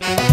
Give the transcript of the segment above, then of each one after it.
you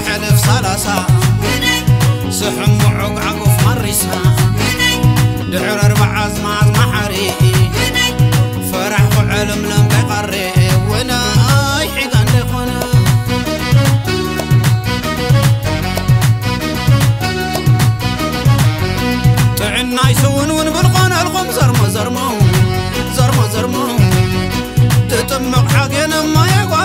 حلف صلاصة سحم وعق عقف مرسنا دحر أربع عزمة عزمة حري فرح وعلم لم بقري. ونا يحقن لخنا تعنا يسون ونبلغون الغم زرمة زرمة زرمة زرمة تتمق حقنا ما يقوى.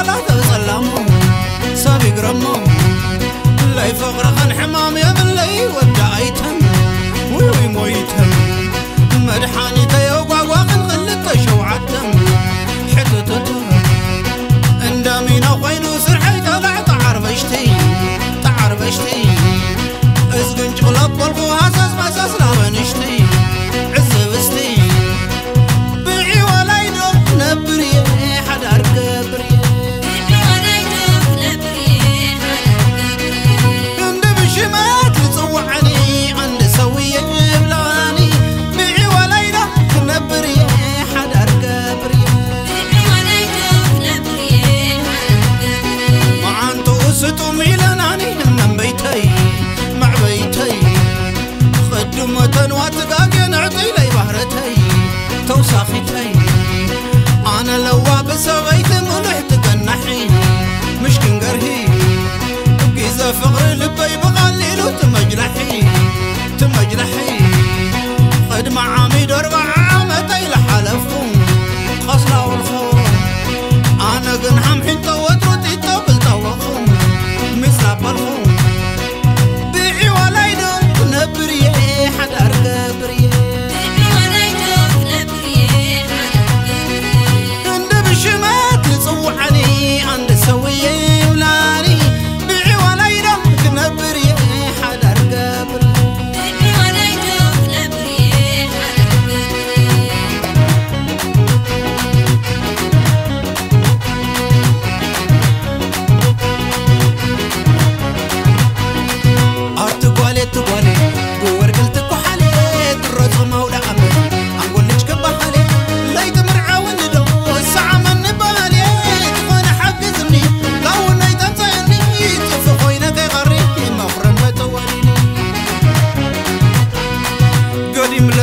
Sophie ik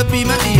be my ear.